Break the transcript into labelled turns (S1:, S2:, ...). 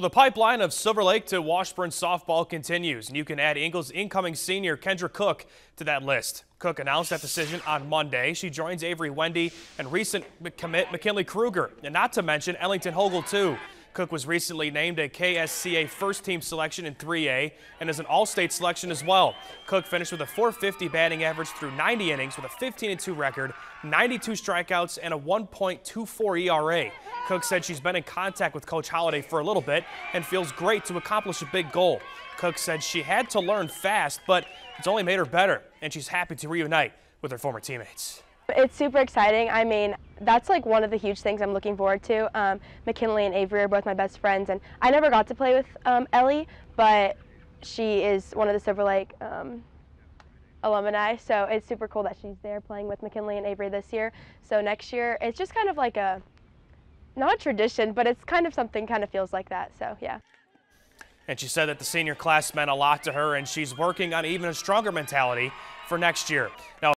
S1: Well, the pipeline of Silver Lake to Washburn softball continues, and you can add Eagles' incoming senior Kendra Cook to that list. Cook announced that decision on Monday. She joins Avery Wendy and recent commit McKinley Kruger, and not to mention Ellington Hogel, too. Cook was recently named a KSCA first team selection in 3A and is an all state selection as well. Cook finished with a 450 batting average through 90 innings with a 15 2 record, 92 strikeouts, and a 1.24 ERA. Cook said she's been in contact with Coach Holliday for a little bit and feels great to accomplish a big goal. Cook said she had to learn fast, but it's only made her better, and she's happy to reunite with her former teammates.
S2: It's super exciting. I mean, that's like one of the huge things I'm looking forward to. Um, McKinley and Avery are both my best friends, and I never got to play with um, Ellie, but she is one of the Silver Lake um, alumni, so it's super cool that she's there playing with McKinley and Avery this year. So next year, it's just kind of like a, not a tradition, but it's kind of something kind of feels like that, so yeah.
S1: And she said that the senior class meant a lot to her, and she's working on even a stronger mentality for next year. Now,